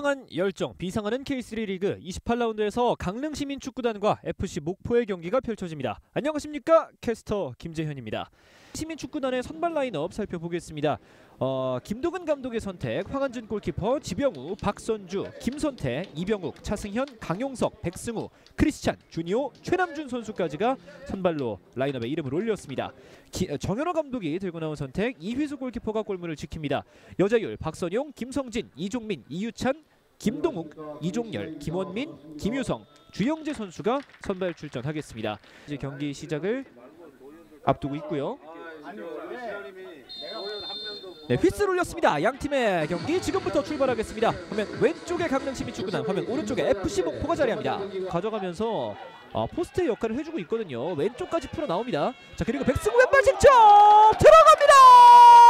비상한 열정, 비상하는 K3 리그 28라운드에서 강릉 시민축구단과 FC 목포의 경기가 펼쳐집니다. 안녕하십니까? 캐스터 김재현입니다. 시민축구단의 선발 라인업 살펴보겠습니다. 어, 김도근 감독의 선택, 황한준 골키퍼, 지병우, 박선주, 김선태, 이병욱, 차승현, 강용석, 백승우, 크리스찬, 주니오, 최남준 선수까지가 선발로 라인업에 이름을 올렸습니다. 기, 어, 정현호 감독이 들고 나온 선택, 이휘수 골키퍼가 골문을 지킵니다. 여자율 박선용, 김성진, 이종민, 이유찬, 김동욱, 이종열, 김원민, 김유성, 주영재 선수가 선발 출전하겠습니다. 이제 경기 시작을 앞두고 있고요. 네, 휘슬 올렸습니다. 양 팀의 경기 지금부터 출발하겠습니다. 화면 왼쪽에 강릉 시민 축구단, 화면 오른쪽에 FC 목포가 자리합니다. 가져가면서 어, 포스트의 역할을 해주고 있거든요. 왼쪽까지 풀어 나옵니다. 자 그리고 백승우 왼발 직접 들어갑니다.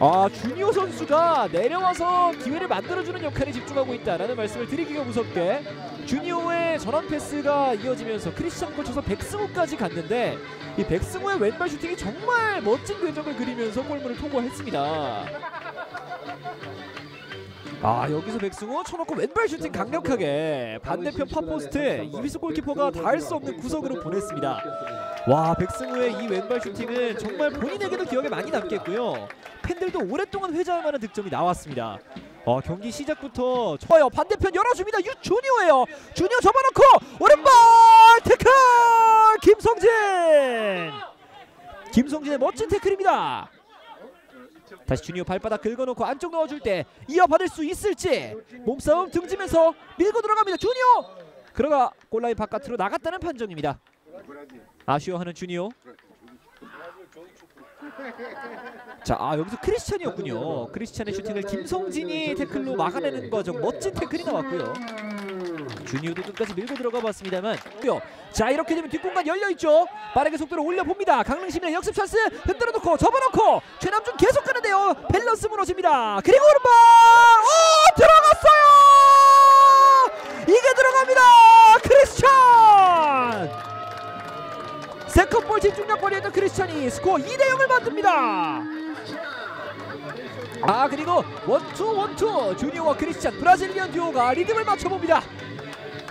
아 주니오 선수가 내려와서 기회를 만들어주는 역할에 집중하고 있다라는 말씀을 드리기가 무섭게 주니오의 전환 패스가 이어지면서 크리스찬 거쳐서 백승우까지 갔는데 이 백승우의 왼발 슈팅이 정말 멋진 궤적을 그리면서 골문을 통과했습니다. 아 여기서 백승우 쳐놓고 왼발 슈팅 강력하게 반대편 far post에 이비수 골키퍼가 닿을 수 없는 구석으로 보냈습니다. 와 백승우의 이 왼발 슈팅은 정말 본인에게도 기억에 많이 남겠고요. 팬들도 오랫동안 회자할 만한 득점이 나왔습니다. 어, 경기 시작부터 좋아요. 반대편 열어줍니다. 유 주니오예요. 주니오 접어놓고 오른발 태클 김성진. 김성진의 멋진 태클입니다. 다시 주니오 발바닥 긁어놓고 안쪽 넣어줄 때 이어받을 수 있을지 몸싸움 등지면서 밀고 들어갑니다. 주니오 그러가 골라인 바깥으로 나갔다는 판정입니다. 아쉬워하는 주니오. 자, 아 여기서 크리스찬이었군요. 크리스찬의 슈팅을 김성진이 태클로 막아내는 과정 멋진 태클이 나왔고요. 주니오도 끝까지 밀고 들어가 봤습니다만 자 이렇게 되면 뒷공간 열려있죠? 빠르게 속도를 올려봅니다. 강릉시민의 역습 찬스 흔들어 놓고 접어놓고 최남준 계속 가는데요. 밸런스 무너집니다. 그리고 오른발! 오 들어갔어요! 이게 들어갑니다! 크리스찬 second ball 집중력 발휘했던 크리스찬이 스코어 2대0을 만듭니다. 아 그리고 one-two one-two. 주니오와 크리스찬 Brazilian duo가 리듬을 맞춰봅니다.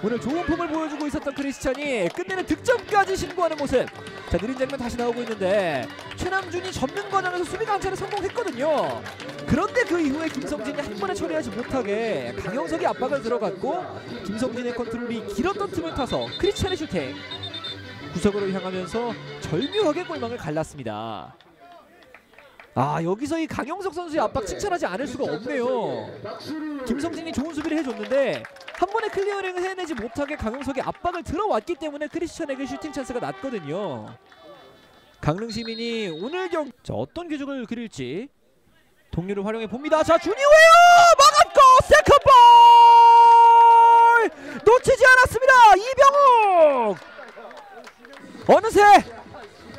오늘 좋은 폼을 보여주고 있었던 크리스찬이 끝내는 득점까지 신고하는 모습. 자 느린 장면 다시 나오고 있는데 최남준이 접는 과정에서 수비 강차를 성공했거든요. 그런데 그 이후에 김성진이 한 번에 처리하지 못하게 강영석이 압박을 들어갔고 김성진의 컨트롤이 길었던 틈을 타서 크리스찬의 슈팅 구석으로 향하면서 절묘하게 골망을 갈랐습니다 아 여기서 이 강영석 선수의 압박 칭찬하지 않을 수가 없네요 김성진이 좋은 수비를 해줬는데 한 번에 clearing을 해내지 못하게 강용석이 압박을 들어왔기 때문에 크리스찬에게 슈팅 찬스가 났거든요. 강릉 시민이 오늘 경 자, 어떤 궤적을 그릴지 동료를 활용해 봅니다. 자 주니오예요 막았고 second ball 놓치지 않았습니다. 이병욱 어느새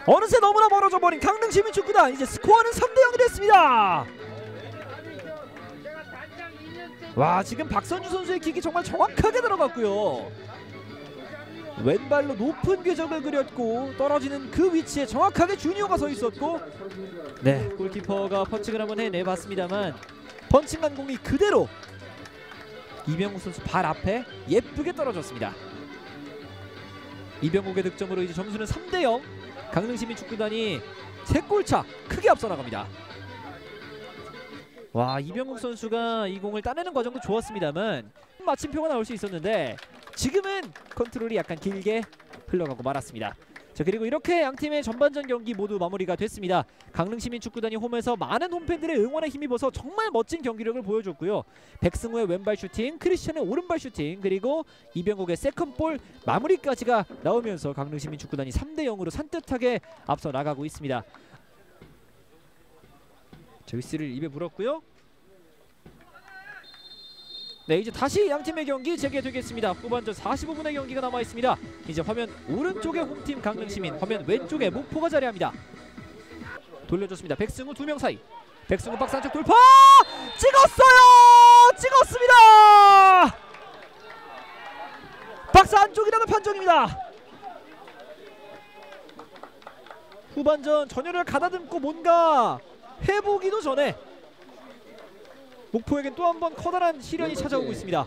어느새 너무나 멀어져 버린 강릉 시민 축구단 이제 스코어는 3대 0이 됐습니다. 와 지금 박선주 선수의 킥이 정말 정확하게 들어갔고요 왼발로 높은 궤적을 그렸고 떨어지는 그 위치에 정확하게 주니오가 서 있었고 네 골키퍼가 펀칭을 한번 해내봤습니다만 펀칭한 공이 그대로 이병욱 선수 발 앞에 예쁘게 떨어졌습니다 이병욱의 득점으로 이제 점수는 3대 0 강릉시민 축구단이 3골차 크게 앞서 나갑니다 와 이병국 선수가 이 공을 따내는 과정도 좋았습니다만 마침표가 나올 수 있었는데 지금은 컨트롤이 약간 길게 흘러가고 말았습니다. 자 그리고 이렇게 양 팀의 전반전 경기 모두 마무리가 됐습니다. 강릉시민축구단이 홈에서 많은 홈팬들의 응원에 힘입어서 정말 멋진 경기력을 보여줬고요. 백승우의 왼발 슈팅, 크리스천의 오른발 슈팅 그리고 이병국의 second ball 마무리까지가 나오면서 강릉시민축구단이 3대0으로 산뜻하게 앞서 나가고 있습니다. 자 위스를 입에 물었고요. 네 이제 다시 양팀의 경기 재개되겠습니다. 후반전 45분의 경기가 남아 있습니다. 이제 화면 오른쪽에 홈팀 강릉시민, 화면 왼쪽에 목포가 자리합니다. 돌려줬습니다. 백승우 두 명 사이. 백승우 박스 안쪽 돌파! 찍었어요! 찍었습니다! 박스 안쪽이라는 판정입니다. 후반전 전열을 가다듬고 뭔가 해보기도 전에 목포에겐 또 한 번 커다란 시련이 찾아오고 있습니다.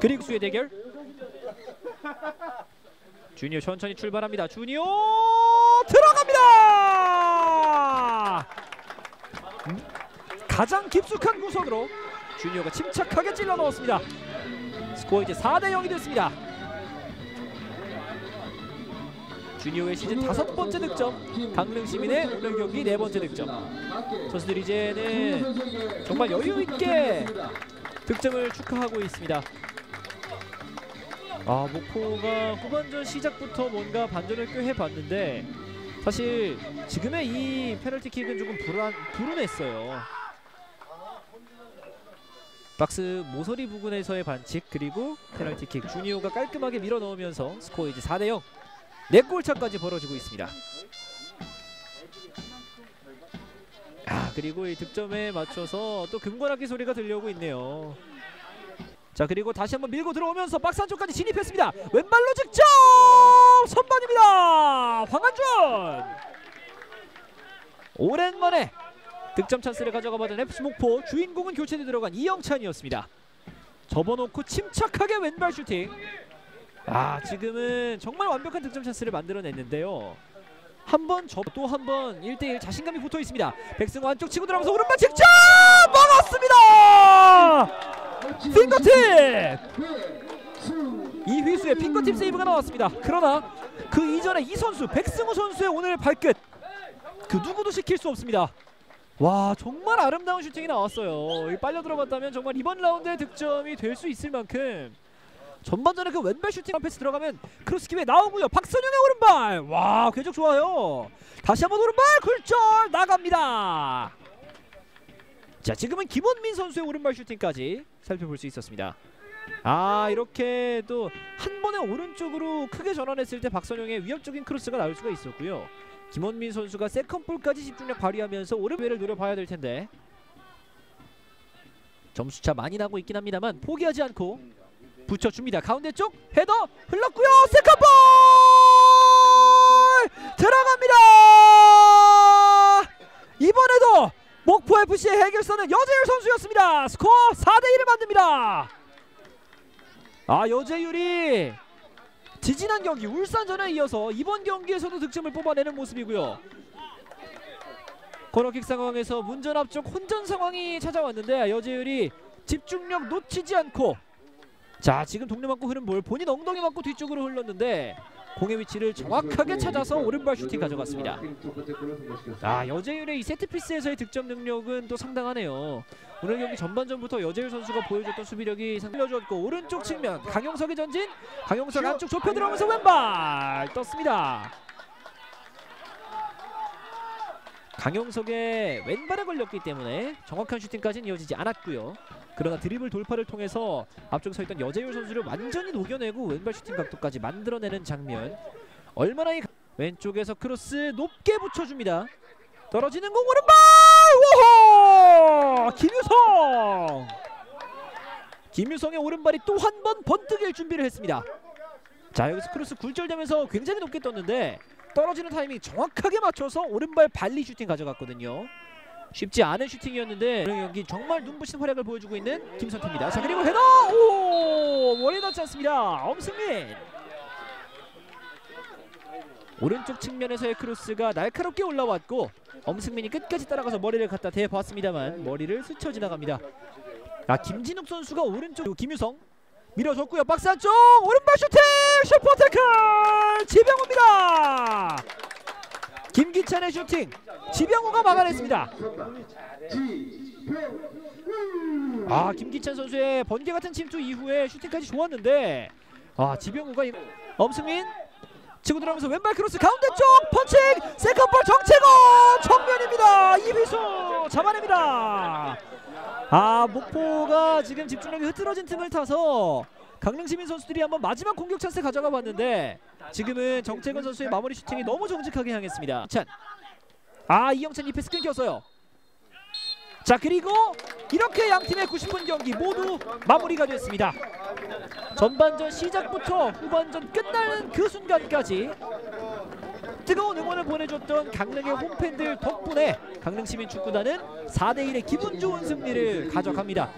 그리고 수의 대결 주니어 천천히 출발합니다. 주니어 들어갑니다. 음, 가장 깊숙한 구석으로 주니어가 침착하게 찔러 넣었습니다. 스코어 이제 4대 0이 됐습니다. 주니어의 시즌 다섯 번째 득점, 강릉 시민의 오늘 경기 네 번째 득점. 선수들 이제는 정말 여유 있게 득점을 축하하고 있습니다. 아 목포가 후반전 시작부터 뭔가 반전을 꽤 해봤는데 사실 지금의 이 페널티킥은 조금 불안 불운했어요. 박스 모서리 부근에서의 반칙 그리고 페널티킥 주니오가 깔끔하게 밀어 넣으면서 스코어 이제 4대 0 4골 차까지 벌어지고 있습니다. 아 그리고 이 득점에 맞춰서 또 금관악기 소리가 들려오고 있네요. 자 그리고 다시 한번 밀고 들어오면서 박스 안쪽까지 진입했습니다. 왼발로 직접 선반입니다. 황한준 오랜만에 득점 찬스를 가져가 받은 FC 목포 주인공은 교체돼 들어간 이영찬이었습니다. 접어놓고 침착하게 왼발 슈팅. 아 지금은 정말 완벽한 득점 찬스를 만들어냈는데요. 한 번 접 또 한 번 1대1 자신감이 붙어 있습니다. 백승호 안쪽 치고 들어가면서 오른발 직접 막았습니다. 핑거팁 이휘수의 핑거팁 세이브가 나왔습니다. 그러나 그 이전에 이 선수 백승우 선수의 오늘 발끝 그 누구도 식힐 수 없습니다. 와 정말 아름다운 슈팅이 나왔어요. 이 빨려 들어갔다면 정말 이번 라운드의 득점이 될 수 있을 만큼 전반전에 그 왼발 슈팅 한 패스 들어가면 크로스 기회 나오고요. 박선영의 오른발 와 궤적 좋아요. 다시 한번 오른발 굴절 나갑니다. 자 지금은 김원민 선수의 오른발 슈팅까지 살펴볼 수 있었습니다. 아 이렇게 또 한 번에 오른쪽으로 크게 전환했을 때 박선영의 위협적인 크로스가 나올 수가 있었고요. 김원민 선수가 second ball까지 집중력 발휘하면서 오른발을 노려봐야 될 텐데 점수차 많이 나고 있긴 합니다만 포기하지 않고 붙여줍니다. 가운데 쪽 헤더 흘렀고요. second ball 들어갑니다. 이번에도 목포 FC의 해결사는 여재율 선수였습니다. 스코어 4대 1을 만듭니다. 아 여재율이 지지난 경기 울산전에 이어서 이번 경기에서도 득점을 뽑아내는 모습이고요. 코너킥 상황에서 문전 앞쪽 혼전 상황이 찾아왔는데 여재율이 집중력 놓치지 않고 자 지금 동네 맞고 흐른 볼 본인 엉덩이 맞고 뒤쪽으로 흘렀는데 공의 위치를 정확하게 찾아서 오른발 슈팅 가져갔습니다. 아 여재율의 이 세트피스에서의 득점 능력은 또 상당하네요. 오늘 경기 전반전부터 여재율 선수가 보여줬던 수비력이 상당해줬고 오른쪽 측면 강용석의 전진 강용석 안쪽 좁혀 들어가면서 왼발 떴습니다. 강용석의 왼발에 걸렸기 때문에 정확한 슈팅까지는 이어지지 않았고요. 그러나 드리블 돌파를 통해서 앞쪽에 서 있던 여재율 선수를 완전히 녹여내고 왼발 슈팅 각도까지 만들어내는 장면. 얼마나 이 왼쪽에서 크로스 높게 붙여줍니다. 떨어지는 공 오른발! 오호! 김유성! 김유성의 오른발이 또 한 번 번뜩일 준비를 했습니다. 자 여기서 크로스 굴절되면서 굉장히 높게 떴는데 떨어지는 타이밍 정확하게 맞춰서 오른발 발리 슈팅 가져갔거든요. 쉽지 않은 슈팅이었는데 오늘 경기 정말 눈부신 활약을 보여주고 있는 김선태입니다. 자 그리고 헤더! 오! 머리 닿지 않습니다. 엄승민! 오른쪽 측면에서의 크로스가 날카롭게 올라왔고 엄승민이 끝까지 따라가서 머리를 갖다 대봤습니다만 머리를 스쳐 지나갑니다. 아 김진욱 선수가 오른쪽 김유성 밀어줬고요. 박스 안쪽 오른발 슈팅 슈퍼 태클 지병호입니다. 김기찬의 슈팅 지병호가 막아냈습니다. 아 김기찬 선수의 번개 같은 침투 이후에 슈팅까지 좋았는데 아 지병호가 이- 엄승민 치고 들어가면서 왼발 크로스 가운데 쪽 펀칭! second ball 정채건 정면입니다. 이휘수 잡아냅니다. 아 목포가 지금 집중력이 흐트러진 틈을 타서 강릉 시민 선수들이 한번 마지막 공격 찬스 가져가 봤는데 지금은 정채건 선수의 마무리 슈팅이 너무 정직하게 향했습니다. 찬. 아 이영찬 이 패스 끊겼어요 자 그리고 이렇게 양 팀의 90분 경기 모두 마무리가 됐습니다 전반전 시작부터 후반전 끝나는 그 순간까지 뜨거운 응원을 보내줬던 강릉의 홈팬들 덕분에 강릉시민축구단은 4대1의 기분 좋은 승리를 가져갑니다.